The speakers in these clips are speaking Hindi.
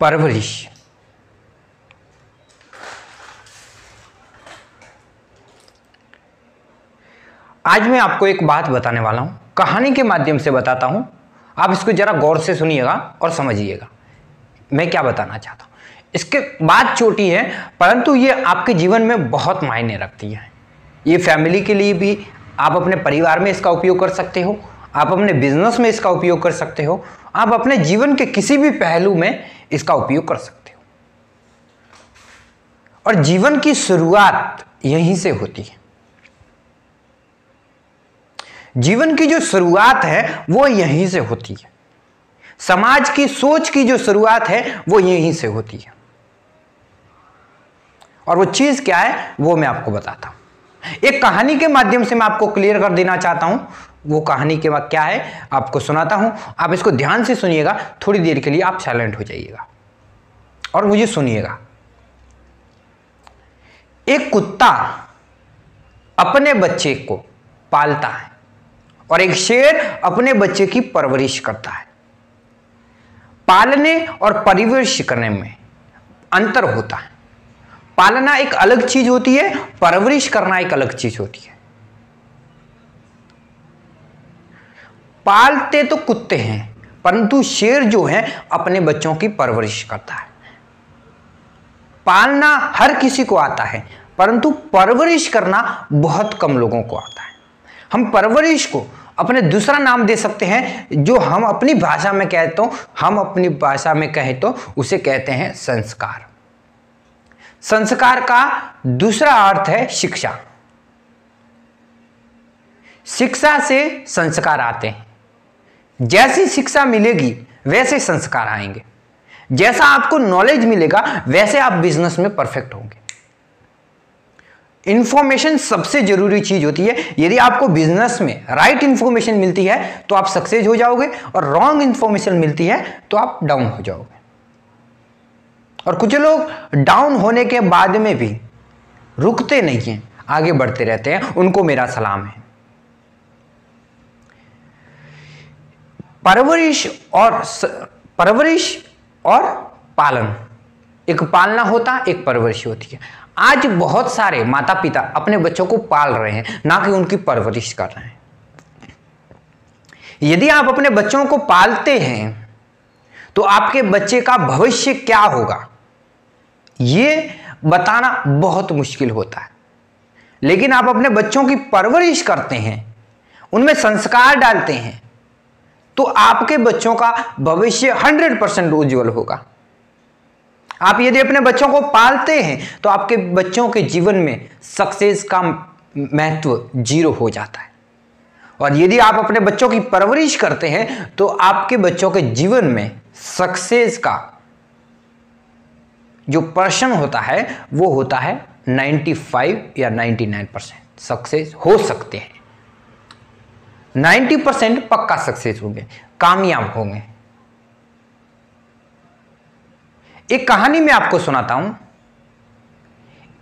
परवरिश। आज मैं आपको एक बात बताने वाला हूँ। कहानी के माध्यम से बताता हूँ। आप इसको जरा गौर से सुनिएगा और समझिएगा। मैं क्या बताना चाहता हूँ। इसके बात छोटी है, परंतु ये आपके जीवन में बहुत मायने रखती है। ये फैमिली के लिए भी आप अपने परिवार में इसका उपयोग कर सकते हो। आप अपने बिज़नेस में इसका उपयोग कर सकते हो। आप अपने जीवन के किसी भी पहलू में इसका उपयोग कर सकते हो। और जीवन की शुरुआत यहीं से होती है। जीवन की जो शुरुआत है, वो यहीं से होती है। समाज की सोच की जो शुरुआत है, वो यहीं से होती है। और वो चीज़ क्या है, वो मैं आपको बताता हूँ। एक कहानी के माध्यम से मैं आपको क्लियर कर देना चाहता हूँ। वो कहानी के बाद क्या है, आपको सुनाता हूँ। आप इसको ध्यान से सुनिएगा, थोड़ी देर के लिए आप साइलेंट हो जाइएगा। और मुझे सुनिएगा। एक कुत्ता अपने बच्चे को पालता है और एक शेर अपने बच्चे की परवरिश करता है। पालने और परिवरिश करने में अंतर होता है। पालना एक अलग चीज़ होती है, परवरिश करना एक अलग चीज़ होती है। पालते तो कुत्ते हैं, परंतु शेर जो है, अपने बच्चों की परवरिश करता है। पालना हर किसी को आता है, परंतु परवरिश करना बहुत कम लोगों को आता है। हम परवरिश को अपने दूसरा नाम दे सकते हैं, जो हम अपनी भाषा में कहते हो, हम अपनी भाषा में कहें तो उसे कहते हैं संस्कार। संस्कार का दूसरा अर्थ है शिक्षा। शिक्षा से संस्कार आते हैं। जैसी शिक्षा मिलेगी, वैसे संस्कार आएँगे। जैसा आपको नॉलेज मिलेगा, वैसे आप बिज़नेस में परफेक्ट होंगे। इंफॉर्मेशन सबसे ज़रूरी चीज़ होती है, यदि आपको बिज़नेस में राइट इंफॉर्मेशन मिलती है तो आप सक्सेस हो जाओगे और रॉन्ग इंफॉर्मेशन मिलती है तो आप डाउन हो जाओगे। और कुछ लोग डाउन होने के बाद में भी रुकते नहीं हैं, आगे बढ़ते रहते हैं, उनको मेरा सलाम है। परवरिश और स, परवरिश और पालन। एक पालना होता है एक परवरिश होती है। आज बहुत सारे माता पिता अपने बच्चों को पाल रहे हैं ना कि उनकी परवरिश कर रहे हैं। यदि आप अपने बच्चों को पालते हैं तो आपके बच्चे का भविष्य क्या होगा? यह बताना बहुत मुश्किल होता है। लेकिन आप अपने बच्चों की परवरिश करते हैं उनमें संस्कार डालते हैं तो आपके बच्चों का भविष्य 100 परसेंट उज्जवल होगा। आप यदि अपने बच्चों को पालते हैं तो आपके बच्चों के जीवन में सक्सेस का महत्व ज़ीरो हो जाता है। और यदि आप अपने बच्चों की परवरिश करते हैं तो आपके बच्चों के जीवन में सक्सेस का जो पर्सन होता है, वो होता है 95 या 99 परसेंट सक्सेस हो सकते हैं। 90 परसेंट पक्का सक्सेस होंगे, कामयाब होंगे। एक कहानी मैं आपको सुनाता हूँ।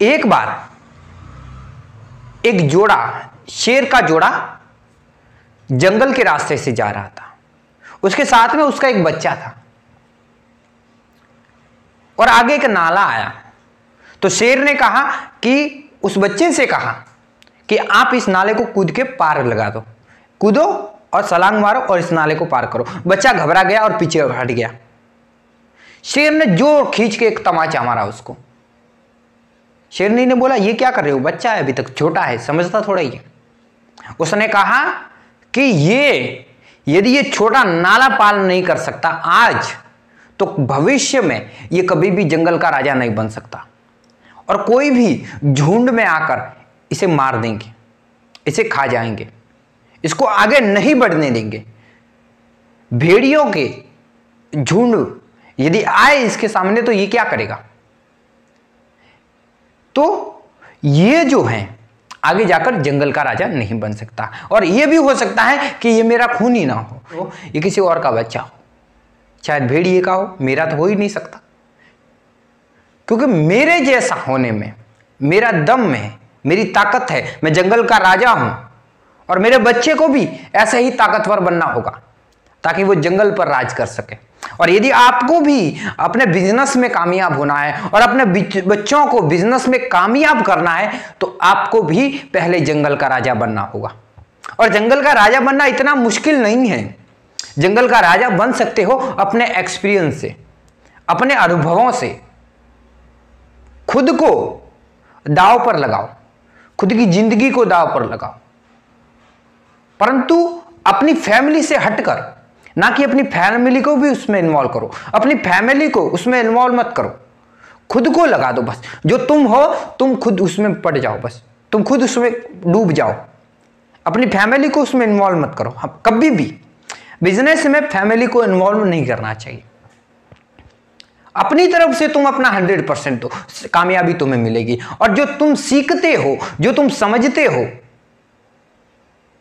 एक बार एक जोड़ा, शेर का जोड़ा जंगल के रास्ते से जा रहा था। उसके साथ में उसका एक बच्चा था। और आगे एक नाला आया। तो शेर ने कहा कि, उस बच्चे से कहा कि आप इस नाले को कूद के पार लगा दो। कूदो और सलांग मारो और इस नाले को पार करो। बच्चा घबरा गया और पीछे हट गया। शेर ने ज़ोर खींच के एक तमाचा मारा उसको। शेरनी ने बोला, ये क्या कर रहे हो? बच्चा है, अभी तक छोटा है, समझता थोड़ा ही उसने कहा कि ये, यदि ये छोटा नाला पाल नहीं कर सकता आज तो भविष्य में ये कभी भी जंगल का राजा नहीं बन सकता। और कोई भी झुंड में आकर इसे मार देंगे, इसे खा जाएँगे। इसको आगे नहीं बढ़ने देंगे। भेड़ियों के झुंड यदि आए इसके सामने तो ये क्या करेगा? तो ये जो है, आगे जाकर जंगल का राजा नहीं बन सकता। और ये भी हो सकता है कि ये मेरा खून ही ना हो तो ये किसी और का बच्चा हो। शायद भेड़िए का हो, मेरा तो हो ही नहीं सकता। क्योंकि मेरे जैसा होने में, मेरा दम है मेरी ताकत है, मैं जंगल का राजा हूँ। और मेरे बच्चे को भी ऐसे ही ताकतवर बनना होगा, ताकि वो जंगल पर राज कर सके। और यदि आपको भी अपने बिज़नेस में कामयाब होना है और अपने बच्चों को बिज़नेस में कामयाब करना है तो आपको भी पहले जंगल का राजा बनना होगा। और जंगल का राजा बनना इतना मुश्किल नहीं है। जंगल का राजा बन सकते हो अपने एक्सपीरियंस से, अपने अनुभवों से। खुद को दाव पर लगाओ, खुद की ज़िंदगी को दाव पर लगाओ। परंतु अपनी फैमिली से हटकर, ना कि अपनी फैमिली को भी उसमें इन्वॉल्व करो, अपनी फैमिली को उसमें इन्वॉल्व मत करो। खुद को लगा दो बस। जो तुम हो, तुम खुद उसमें पड़ जाओ बस। तुम खुद उसमें डूब जाओ। अपनी फैमिली को उसमें इन्वॉल्व मत करो। हम कभी भी। बिज़नेस में फैमिली को इन्वॉल्व नहीं करना चाहिए। अपनी तरफ़ से तुम अपना हंड्रेड परसेंट दो कामयाबी तुम्हें मिलेगी। और जो तुम सीखते हो, जो तुम समझते हो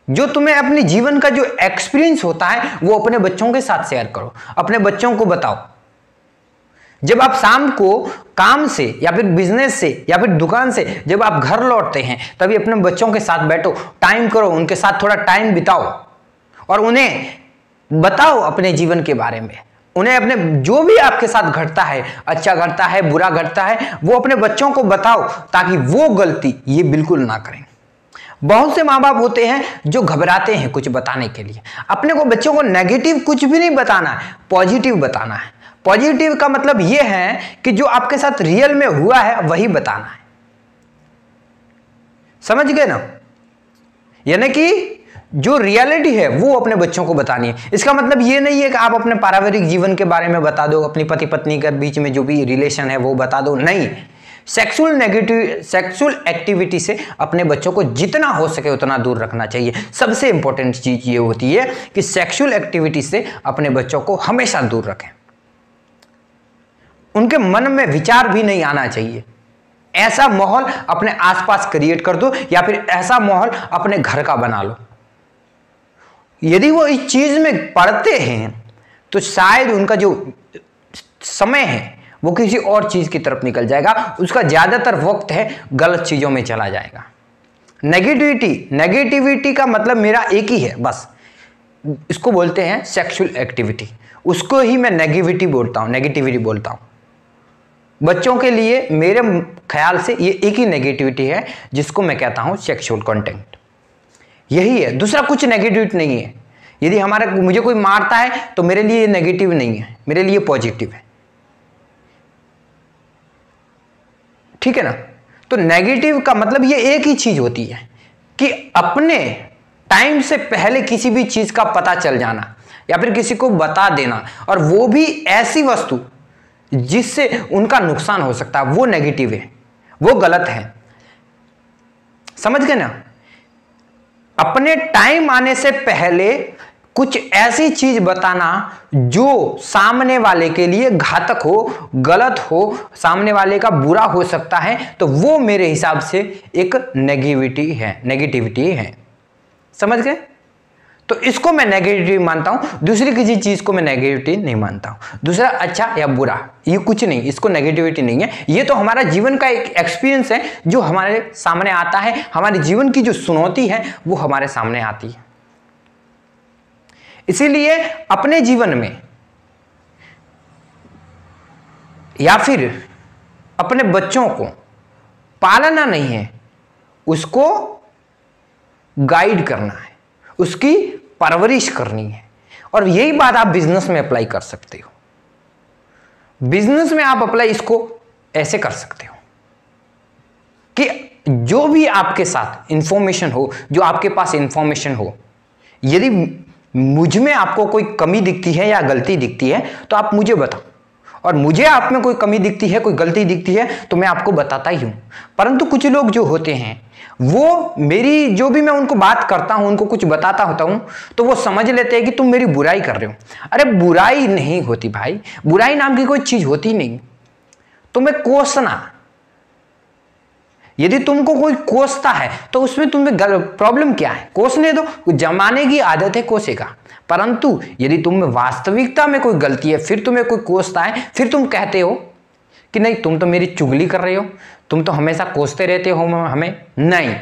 जो तुम्हें अपने जीवन का जो एक्सपीरियंस होता है, वो अपने बच्चों के साथ शेयर करो। अपने बच्चों को बताओ। जब आप शाम को काम से, या फिर बिज़नेस से, या फिर दुकान से, जब आप घर लौटते हैं, तभी अपने बच्चों के साथ बैठो टाइम करो, उनके साथ थोड़ा टाइम बिताओ। और उन्हें बताओ अपने जीवन के बारे में। उन्हें अपने, जो भी आपके साथ घटता है अच्छा घटता है, बुरा घटता है, वो अपने बच्चों को बताओ, ताकि वो गलती ये बिल्कुल ना करें। बहुत से माँ बाप होते हैं जो घबराते हैं कुछ बताने के लिए। अपने को बच्चों को नेगेटिव कुछ भी नहीं बताना है पॉजिटिव बताना है। पॉजिटिव का मतलब यह है कि जो आपके साथ रियल में हुआ है, वही बताना है। समझ गए ना? यानी कि जो रियलिटी है, वो अपने बच्चों को बतानी है। इसका मतलब ये नहीं है कि आप अपने पारिवारिक जीवन के बारे में बता दो, अपनी पति पत्नी के बीच में जो भी रिलेशन है, वो बता दो। नहीं। सेक्सुअल नेगेटिव, सेक्सुअल एक्टिविटी से अपने बच्चों को जितना हो सके उतना दूर रखना चाहिए। सबसे इंपॉर्टेंट चीज़ ये होती है कि सेक्सुअल एक्टिविटी से अपने बच्चों को हमेशा दूर रखें। उनके मन में विचार भी नहीं आना चाहिए। ऐसा माहौल अपने आसपास क्रिएट कर दो या फिर ऐसा माहौल अपने घर का बना लो। यदि वो इस चीज़ में पढ़ते हैं तो शायद उनका जो समय है वो किसी और चीज़ की तरफ़ निकल जाएगा। उसका ज़्यादातर वक्त है गलत चीज़ों में चला जाएगा। नेगेटिविटी नेगेटिविटी का मतलब मेरा एक ही है, बस। इसको बोलते हैं सेक्सुअल एक्टिविटी उसको ही मैं नेगेटिविटी बोलता हूँ नेगेटिविटी बोलता हूँ। बच्चों के लिए मेरे ख्याल से ये एक ही नेगेटिविटी है, जिसको मैं कहता हूँ सेक्सुअल कंटेंट यही है। दूसरा कुछ नेगेटिविटी नहीं है। यदि हमारा मुझे कोई मारता है तो मेरे लिए नेगेटिव नहीं है। मेरे लिए पॉजिटिव है। ठीक है ना? तो नेगेटिव का मतलब ये एक ही चीज़ होती है कि अपने टाइम से पहले किसी भी चीज़ का पता चल जाना या फिर किसी को बता देना और वो भी ऐसी वस्तु जिससे उनका नुकसान हो सकता है, वो नेगेटिव है, वो गलत है। समझ गए ना? अपने टाइम आने से पहले कुछ ऐसी चीज़ बताना जो सामने वाले के लिए घातक हो, गलत हो, सामने वाले का बुरा हो सकता है तो वो मेरे हिसाब से एक नेगेटिविटी है नेगेटिविटी है। समझ गए? तो इसको मैं नेगेटिव मानता हूँ, दूसरी किसी चीज़ को मैं नेगेटिविटी नहीं मानता हूँ। दूसरा अच्छा या बुरा, ये कुछ नहीं, इसको नेगेटिविटी नहीं है। ये तो हमारा जीवन का एक एक्सपीरियंस है, जो हमारे सामने आता है, हमारे जीवन की जो चुनौती है, वो हमारे सामने आती है। इसीलिए अपने जीवन में या फिर अपने बच्चों को पालना नहीं है, उसको गाइड करना है, उसकी परवरिश करनी है। और यही बात आप बिज़नेस में अप्लाई कर सकते हो। बिज़नेस में आप अप्लाई इसको ऐसे कर सकते हो कि जो भी आपके साथ इंफॉर्मेशन हो, जो आपके पास इंफॉर्मेशन हो, यदि मुझमें आपको कोई कमी दिखती है या गलती दिखती है तो आप मुझे बताओ। और मुझे आप में कोई कमी दिखती है, कोई गलती दिखती है तो मैं आपको बताता ही हूँ। परंतु कुछ लोग जो होते हैं, वो मेरी जो भी मैं उनको बात करता हूँ, उनको कुछ बताता होता हूँ तो वो समझ लेते हैं कि तुम मेरी बुराई कर रहे हो। अरे, बुराई नहीं होती भाई। बुराई नाम की कोई चीज़ होती नहीं। तुम्हें कोसना यदि तुमको कोई कोसता है तो उसमें तुम्हें प्रॉब्लम क्या है? कोसने दो। जमाने की आदत है कोसेगा परंतु यदि तुम वास्तविकता में कोई गलती है, फिर तुम्हें कोई कोसता है, फिर तुम कहते हो कि नहीं, तुम तो मेरी चुगली कर रहे हो, तुम तो हमेशा कोसते रहते हो हमें। नहीं,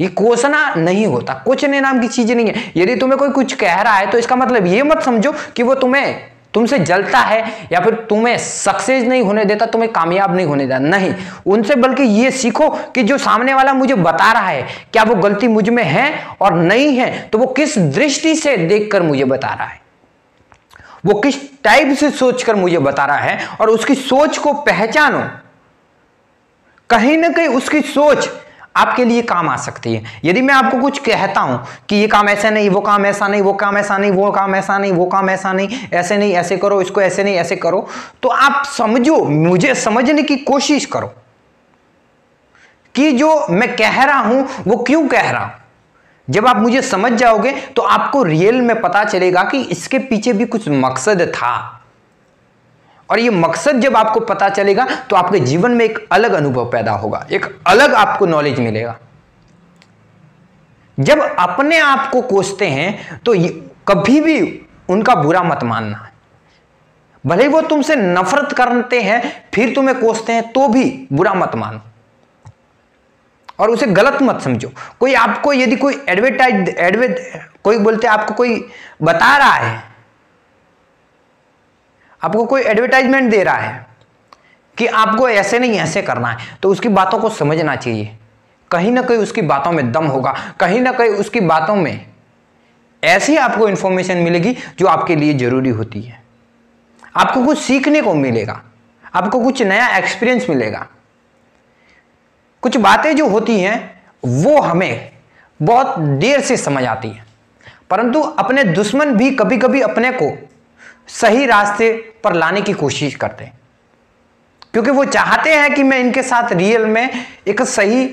ये कोसना नहीं होता। कोचने नाम की चीज़ नहीं है। यदि तुम्हें कोई कुछ कह रहा है तो इसका मतलब ये मत समझो कि वो तुम्हें तुमसे जलता है या फिर तुम्हें सक्सेस नहीं होने देता, तुम्हें कामयाब नहीं होने देता। नहीं, उनसे बल्कि ये सीखो कि जो सामने वाला मुझे बता रहा है, क्या वो गलती मुझमें है और नहीं है तो वो किस दृष्टि से देखकर मुझे बता रहा है? वो किस टाइप से सोचकर मुझे बता रहा है? और उसकी सोच को पहचानो। कहीं ना कहीं उसकी सोच आपके लिए काम आ सकती है। यदि मैं आपको कुछ कहता हूँ कि ये काम ऐसा नहीं, वो काम ऐसा नहीं, वो काम ऐसा नहीं, वो काम ऐसा नहीं, वो काम ऐसा नहीं, ऐसे नहीं, ऐसे करो, इसको ऐसे नहीं, ऐसे करो तो आप समझो, मुझे समझने की कोशिश करो कि जो मैं कह रहा हूँ, वो क्यों कह रहा हूँ। जब आप मुझे समझ जाओगे तो आपको रियल में पता चलेगा कि इसके पीछे भी कुछ मकसद था। और ये मकसद जब आपको पता चलेगा तो आपके जीवन में एक अलग अनुभव पैदा होगा, एक अलग आपको नॉलेज मिलेगा। जब अपने आप को कोसते हैं तो कभी भी उनका बुरा मत मानना भले वो तुमसे नफरत करते हैं, फिर तुम्हें कोसते हैं तो भी बुरा मत मानो। और उसे गलत मत समझो। कोई आपको, यदि कोई एडवर्टाइज एडवे कोई बोलते आपको कोई बता रहा है आपको कोई एडवर्टाइजमेंट दे रहा है कि आपको ऐसे नहीं, ऐसे करना है तो उसकी बातों को समझना चाहिए। कहीं ना कहीं उसकी बातों में दम होगा, कहीं ना कहीं उसकी बातों में ऐसी आपको इंफॉर्मेशन मिलेगी जो आपके लिए ज़रूरी होती है। आपको कुछ सीखने को मिलेगा, आपको कुछ नया एक्सपीरियंस मिलेगा। कुछ बातें जो होती हैं, वो हमें बहुत देर से समझ आती हैं। परंतु अपने दुश्मन भी कभी कभी अपने को सही रास्ते पर लाने की कोशिश करते हैं। क्योंकि वो चाहते हैं कि मैं इनके साथ रियल में एक सही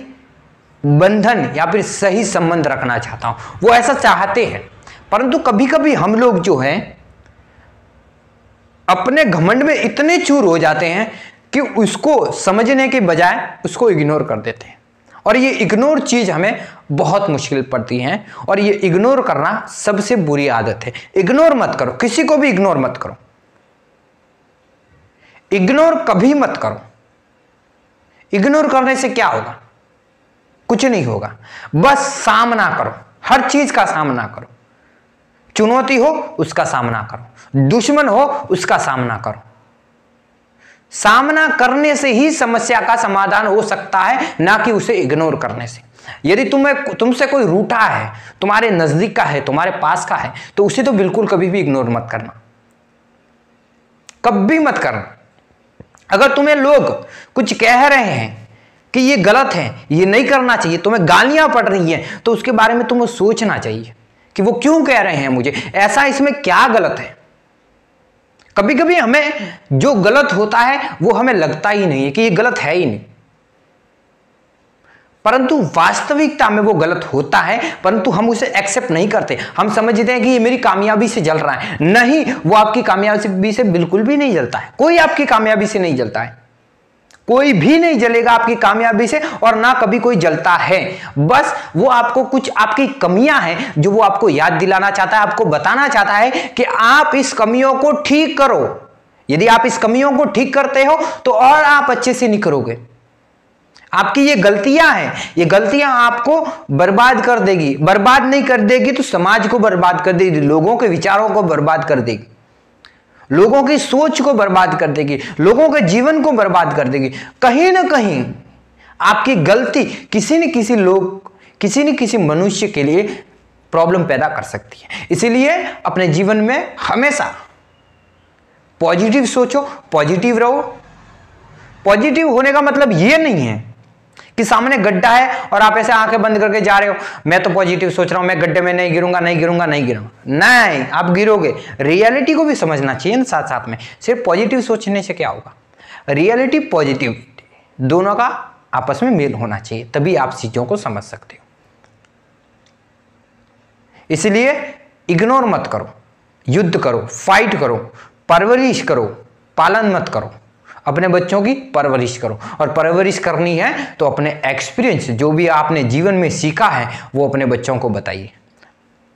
बंधन या फिर सही संबंध रखना चाहता हूँ। वो ऐसा चाहते हैं। परंतु कभी कभी हम लोग जो हैं, अपने घमंड में इतने चूर हो जाते हैं कि उसको समझने के बजाय उसको इग्नोर कर देते हैं। और ये इग्नोर चीज़ हमें बहुत मुश्किल पड़ती है और ये इग्नोर करना सबसे बुरी आदत है। इग्नोर मत करो, किसी को भी इग्नोर मत करो। इग्नोर कभी मत करो। इग्नोर करने से क्या होगा? कुछ नहीं होगा। बस सामना करो, हर चीज़ का सामना करो। चुनौती हो, उसका सामना करो। दुश्मन हो, उसका सामना करो। सामना करने से ही समस्या का समाधान हो सकता है, ना कि उसे इग्नोर करने से। यदि तुम्हें तुमसे कोई रूठा है, तुम्हारे नज़दीक का है, तुम्हारे पास का है तो उसे तो बिल्कुल कभी भी इग्नोर मत करना। कभी मत करना। अगर तुम्हें लोग कुछ कह रहे हैं कि ये गलत है, ये नहीं करना चाहिए, तुम्हें गालियाँ पड़ रही हैं तो उसके बारे में तुम्हें सोचना चाहिए कि वो क्यों कह रहे हैं मुझे? ऐसा इसमें क्या गलत है? कभी कभी हमें जो गलत होता है, वो हमें लगता ही नहीं है कि ये गलत है ही नहीं। परंतु वास्तविकता में वो गलत होता है, परंतु हम उसे एक्सेप्ट नहीं करते। हम समझते हैं कि ये मेरी कामयाबी से जल रहा है। नहीं, वो आपकी कामयाबी से बिल्कुल भी नहीं जलता है। कोई आपकी कामयाबी से नहीं जलता है। कोई भी नहीं जलेगा आपकी कामयाबी से और ना कभी कोई जलता है। बस वो आपको कुछ आपकी कमियाँ हैं जो वो आपको याद दिलाना चाहता है, आपको बताना चाहता है कि आप इस कमियों को ठीक करो। यदि आप इस कमियों को ठीक करते हो तो और आप अच्छे से निकलोगे आपकी ये गलतियाँ हैं, ये गलतियाँ आपको बर्बाद कर देगी। बर्बाद नहीं कर देगी तो समाज को बर्बाद कर देगी, लोगों के विचारों को बर्बाद कर देगी। लोगों की सोच को बर्बाद कर देगी, लोगों के जीवन को बर्बाद कर देगी। कहीं ना कहीं आपकी गलती किसी न किसी लोग, किसी न किसी मनुष्य के लिए प्रॉब्लम पैदा कर सकती है। इसीलिए अपने जीवन में हमेशा पॉजिटिव सोचो, पॉजिटिव रहो। पॉजिटिव होने का मतलब यह नहीं है कि सामने गड्ढा है और आप ऐसे आँखें बंद करके जा रहे हो। मैं तो पॉजिटिव सोच रहा हूँ, मैं गड्ढे में नहीं गिरूँगा नहीं गिरूँगा नहीं गिरूँगा। नहीं, आप गिरोगे। रियलिटी को भी समझना चाहिए साथ साथ में। सिर्फ़ पॉजिटिव सोचने से क्या होगा? रियलिटी पॉजिटिव दोनों का आपस में मेल होना चाहिए, तभी आप चीज़ों को समझ सकते हो। इसलिए इग्नोर मत करो। युद्ध करो फाइट करो, परवरिश करो, पालन मत करो। अपने बच्चों की परवरिश करो। और परवरिश करनी है तो अपने एक्सपीरियंस जो भी आपने जीवन में सीखा है, वो अपने बच्चों को बताइए।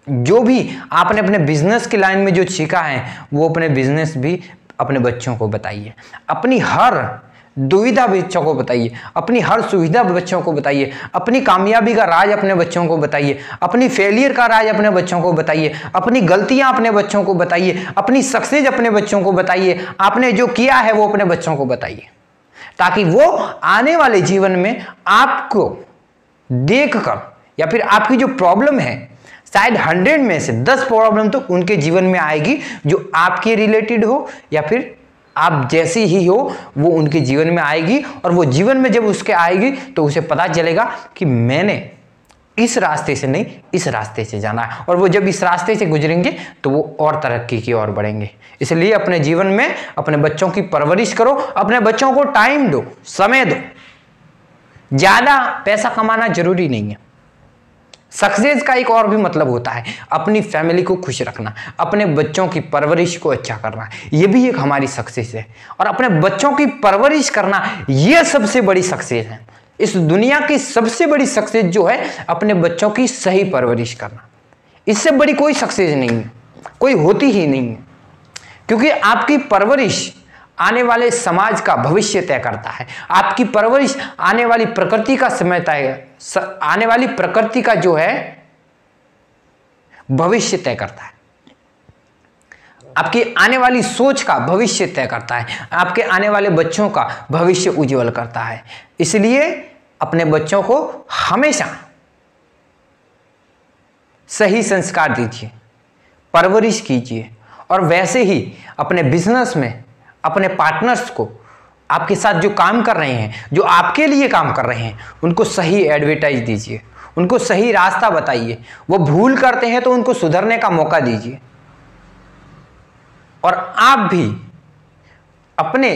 जो भी आपने अपने बिज़नेस की लाइन में जो सीखा है, वो अपने बिज़नेस भी अपने बच्चों को बताइए। अपनी हर दुविधा बच्चों को बताइए, अपनी हर सुविधा बच्चों को बताइए, अपनी कामयाबी का राज अपने बच्चों को बताइए, अपनी फेलियर का राज अपने बच्चों को बताइए, अपनी गलतियाँ अपने बच्चों को बताइए, अपनी सक्सेस अपने बच्चों को बताइए, आपने जो किया है वो अपने बच्चों को बताइए। ताकि वो आने वाले जीवन में आपको देखकर या फिर आपकी जो प्रॉब्लम है, शायद हंड्रेड में से दस प्रॉब्लम तो उनके जीवन में आएगी जो आपके रिलेटेड हो या फिर आप जैसी ही हो, वो उनके जीवन में आएगी और वो जीवन में जब उसके आएगी तो उसे पता चलेगा कि मैंने इस रास्ते से नहीं, इस रास्ते से जाना है। और वो जब इस रास्ते से गुजरेंगे तो वो और तरक्की की ओर बढ़ेंगे। इसलिए अपने जीवन में अपने बच्चों की परवरिश करो, अपने बच्चों को टाइम दो, समय दो। ज़्यादा पैसा कमाना ज़रूरी नहीं है। सक्सेस का एक और भी मतलब होता है, अपनी फैमिली को खुश रखना, अपने बच्चों की परवरिश को अच्छा करना यह भी एक हमारी सक्सेस है। और अपने बच्चों की परवरिश करना यह सबसे बड़ी सक्सेस है। इस दुनिया की सबसे बड़ी सक्सेस जो है, अपने बच्चों की सही परवरिश करना। इससे बड़ी कोई सक्सेस नहीं है, कोई होती ही नहीं है। क्योंकि आपकी परवरिश आने वाले समाज का भविष्य तय करता है। आपकी परवरिश आने वाली प्रकृति का समय तय आने वाली प्रकृति का जो है, भविष्य तय करता है। आपकी आने वाली सोच का भविष्य तय करता है। आपके आने वाले बच्चों का भविष्य उज्जवल करता है। इसलिए अपने बच्चों को हमेशा सही संस्कार दीजिए, परवरिश कीजिए और वैसे ही अपने बिज़नेस में अपने पार्टनर्स को, आपके साथ जो काम कर रहे हैं, जो आपके लिए काम कर रहे हैं, उनको सही एडवर्टाइज दीजिए, उनको सही रास्ता बताइए। वो भूल करते हैं तो उनको सुधरने का मौका दीजिए। और आप भी अपने